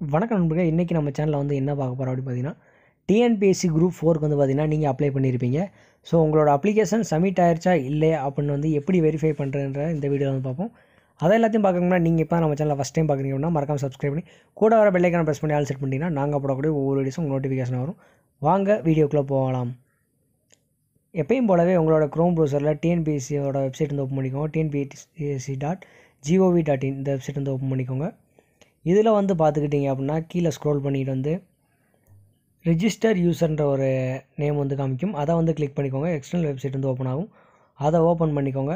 வணக்கம் நண்பர்கள். இன்றைக்கி நம்ம சேனலில் வந்து என்ன பார்க்க போகிறோம் அப்படின்னு பார்த்தீங்கன்னா டிஎன்பிஎஸ்சி குரூப் ஃபோருக்கு வந்து பார்த்தீங்கன்னா நீங்கள் அப்ளை பண்ணியிருப்பீங்க ஸோ உங்களோட அப்ளிகேஷன் சப்மிட் ஆயிடுச்சா இல்லையா அப்படின்னு வந்து எப்படி வெரிஃபை பண்ணுறன்ற இந்த வீடியோவில் வந்து பார்ப்போம். அதை எல்லாத்தையும் பார்க்கணும்னா நீங்கள் இப்போ நம்ம சேனலில் ஃபஸ்ட் டைம் பார்க்குறீங்க அப்படின்னா மறக்காம சப்ஸ்கிரைப் பண்ணி கூட வர பெல்லைக்கான ப்ரெஸ் பண்ணி ஆல் செட் பண்ணிட்டீங்கன்னா நாங்கள் போடக்கூடிய ஒவ்வொரு வீடியோஸும் நோட்டிஃபிகேஷன் வரும். வாங்க வீடியோக்குள்ளே போகலாம். எப்பயும் போலவே உங்களோட க்ரோம் ப்ரௌசரில் டிஎன்பிஎஸ்சியோட வெப்சைட் வந்து ஓப்பன் பண்ணிக்கோங்க. TNPSC dot G O V dot in இந்த வெப்சைட் வந்து ஓப்பன் பண்ணிக்கோங்க. இதில் வந்து பார்த்துக்கிட்டிங்க அப்படின்னா கீழே ஸ்க்ரோல் பண்ணிட்டு வந்து ரிஜிஸ்டர் யூசர்ன்ற ஒரு நேம் வந்து காமிக்கும். அதை வந்து கிளிக் பண்ணிக்கோங்க. எக்ஸ்டர்னல் வெப்சைட் வந்து ஓப்பன் ஆகும். அதை ஓப்பன் பண்ணிக்கோங்க.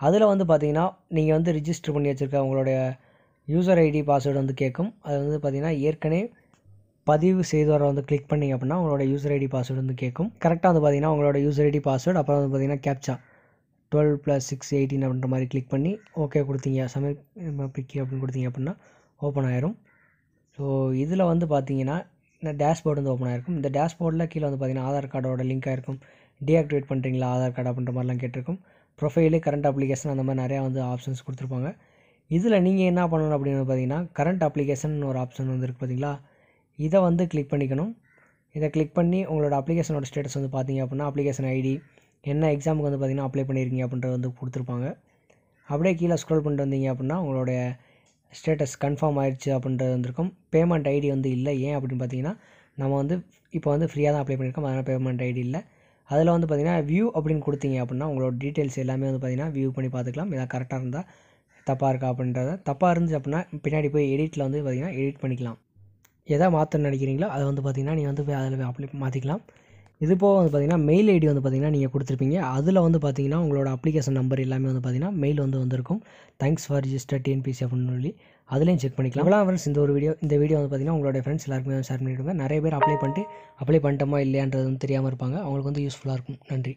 அதில் வந்து பார்த்தீங்கன்னா நீங்கள் வந்து ரிஜிஸ்டர் பண்ணி வச்சுருக்க உங்களுடைய யூசர் ஐடி பாஸ்வேர்டு வந்து கேட்கும். அது வந்து பார்த்திங்கன்னா ஏற்கனவே பதிவு செய்தவரை வந்து கிளிக் பண்ணிங்க அப்படின்னா உங்களோட யூசர் ஐடி பாஸ்வேர்டு வந்து கேட்கும். கரெக்டாக வந்து பார்த்தீங்கன்னா உங்களோட யூசர் ஐடி பாஸ்வேர்டு அப்புறம் வந்து பார்த்தீங்கன்னா captcha twelve plus six eighteen அப்படின்ற மாதிரி கிளிக் பண்ணி ஓகே கொடுத்தீங்க. சமைக் பிக்கி அப்படின்னு கொடுத்தீங்க அப்படின்னா ஓப்பன் ஆயிரும். ஸோ இதில் வந்து பார்த்தீங்கன்னா இந்த டேஷ்போர்டு வந்து ஓப்பன் ஆயிருக்கும். இந்த டேஷ்போர்டில் கீழே வந்து பார்த்தீங்கன்னா ஆதார் கார்டோட லிங்க் ஆயிருக்கும். டீஆக்டிவேட் பண்ணுறீங்களா ஆதார் கார்டு அப்படின்ற மாதிரிலாம் கேட்டிருக்கும். ப்ரொஃபைலு கரண்ட் அப்ளிகேஷன் அந்த மாதிரி நிறையா வந்து ஆப்ஷன்ஸ் கொடுத்துருப்பாங்க. இதில் நீங்கள் என்ன பண்ணணும் அப்படின்னு பார்த்தீங்கன்னா கரண்ட் அப்ளிகேஷன் ஒரு ஆப்ஷன் வந்து இருக்குது பார்த்தீங்களா இதை வந்து கிளிக் பண்ணிக்கணும். இதை கிளிக் பண்ணி உங்களோட அப்ளிகேஷனோட ஸ்டேட்டஸ் வந்து பார்த்தீங்க அப்படின்னா அப்ளிகேஷன் ஐடி என்ன எக்ஸாமுக்கு வந்து பார்த்தீங்கன்னா அப்ளை பண்ணியிருக்கீங்க அப்படின்றது வந்து கொடுத்துருப்பாங்க. அப்படியே கீழே ஸ்க்ரோல் பண்ணிட்டு வந்தீங்க அப்படின்னா உங்களுடைய ஸ்டேட்டஸ் கன்ஃபார்ம் ஆயிடுச்சு அப்படின்றது வந்திருக்கும். பேமெண்ட் ஐடி வந்து இல்லை. ஏன் அப்படின்னு பார்த்தீங்கன்னா நம்ம வந்து இப்போ வந்து ஃப்ரீயாக தான் அப்ளை பண்ணியிருக்கோம். அதனால் பேமெண்ட் ஐடி இல்லை. அதில் வந்து பார்த்தீங்கன்னா வியூ அப்படின்னு கொடுத்தீங்க அப்படின்னா உங்களோட டீட்டெயில்ஸ் எல்லாமே வந்து பார்த்தீங்கன்னா வியூ பண்ணி பார்த்துக்கலாம். இதாக கரெக்டாக இருந்தால் தப்பாக இருக்கா அப்படின்றத. தப்பாக இருந்துச்சு அப்படின்னா பின்னாடி போய் எடிட்டில் வந்து பார்த்தீங்கன்னா எடிட் பண்ணிக்கலாம். எதை மாற்ற நினைக்கிறீங்களோ அதை வந்து பார்த்திங்கன்னா நீங்கள் வந்து போய் அதில் அப்ளை மாற்றிக்கலாம் இது போக வந்து பார்த்தீங்கன்னா மெயில் ஐடி வந்து பார்த்தீங்கன்னா நீங்கள் கொடுத்துருப்பீங்க. அதில் வந்து பார்த்தீங்கன்னா உங்களோட அப்ளிகேஷன் நம்பர் எல்லாமே வந்து பார்த்தீங்கன்னா மெயில் வந்து வந்திருக்கும். தேங்க்ஸ் ஃபார் ரிஜிஸ்டர் டிஎன்பிசி அப்படின்னு சொல்லி. அதுலேயும் செக் பண்ணிக்கலாம். அவ்வளோ ஃப்ரெண்ட்ஸ் இந்த ஒரு வீடியோ இந்த வீடியோ வந்து பார்த்தீங்கன்னா உங்களோட ஃப்ரெண்ட்ஸ் எல்லாருக்குமே ஷேர் பண்ணிவிடுங்க நிறைய பேர் அப்ளை பண்ணிட்டு அப்ளை பண்ணிட்டோமா இல்லையான்றது வந்து தெரியாமல் இருப்பாங்க. அவங்களுக்கு வந்து யூஸ்ஃபுல்லாக இருக்கும். நன்றி.